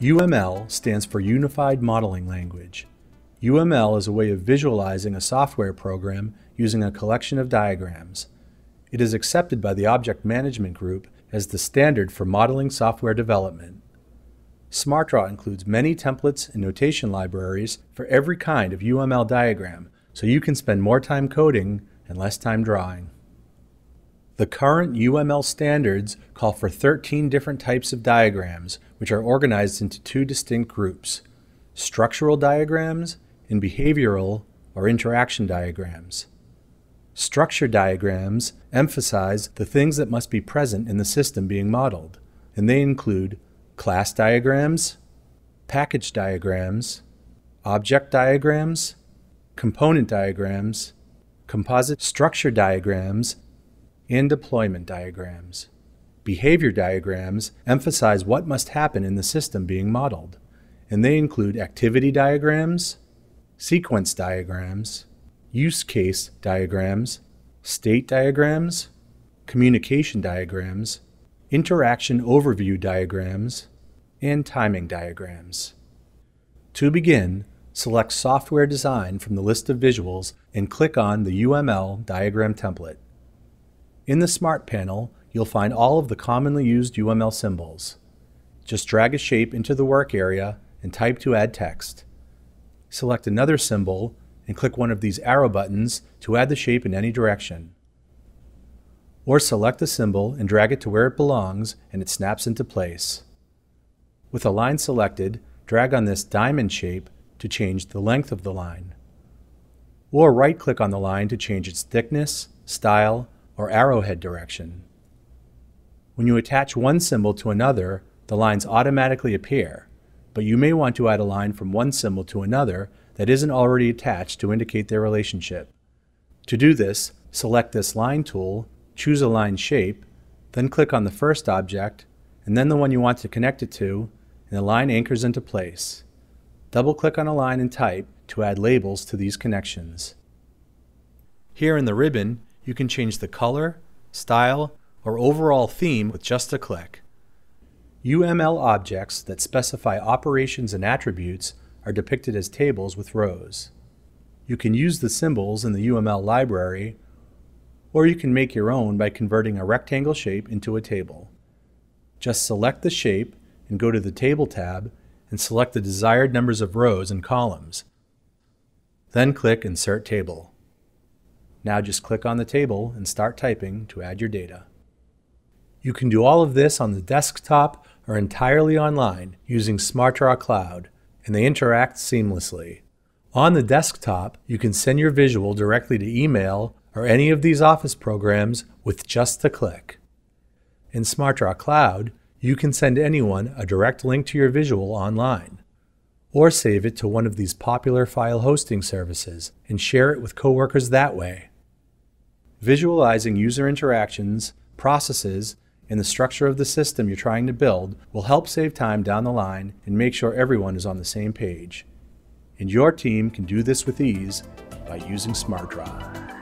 UML stands for Unified Modeling Language. UML is a way of visualizing a software program using a collection of diagrams. It is accepted by the Object Management Group as the standard for modeling software development. SmartDraw includes many templates and notation libraries for every kind of UML diagram, so you can spend more time coding and less time drawing. The current UML standards call for 13 different types of diagrams, which are organized into two distinct groups structural diagrams and behavioral or interaction diagrams. Structure diagrams emphasize the things that must be present in the system being modeled, and they include class diagrams, package diagrams, object diagrams, component diagrams, composite structure diagrams, and deployment diagrams. Behavior diagrams emphasize what must happen in the system being modeled, and they include activity diagrams, sequence diagrams, use case diagrams, state diagrams, communication diagrams, interaction overview diagrams, and timing diagrams. To begin, select Software Design from the list of visuals and click on the UML diagram template. In the Smart panel, you'll find all of the commonly used UML symbols. Just drag a shape into the work area and type to add text. Select another symbol and click one of these arrow buttons to add the shape in any direction or select the symbol and drag it to where it belongs and it snaps into place. With a line selected, drag on this diamond shape to change the length of the line. Or right-click on the line to change its thickness, style, or arrowhead direction. When you attach one symbol to another, the lines automatically appear, but you may want to add a line from one symbol to another that isn't already attached to indicate their relationship. To do this, select this line tool choose a line shape, then click on the first object, and then the one you want to connect it to, and the line anchors into place. Double-click on a line and type to add labels to these connections. Here in the ribbon, you can change the color, style, or overall theme with just a click. UML objects that specify operations and attributes are depicted as tables with rows. You can use the symbols in the UML library or you can make your own by converting a rectangle shape into a table. Just select the shape and go to the Table tab and select the desired numbers of rows and columns. Then click Insert Table. Now just click on the table and start typing to add your data. You can do all of this on the desktop or entirely online using SmartDraw Cloud, and they interact seamlessly. On the desktop, you can send your visual directly to email or any of these Office programs with just a click. In SmartDraw Cloud, you can send anyone a direct link to your visual online, or save it to one of these popular file hosting services and share it with coworkers that way. Visualizing user interactions, processes, and the structure of the system you're trying to build will help save time down the line and make sure everyone is on the same page. And your team can do this with ease by using SmartDraw.